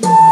Woo!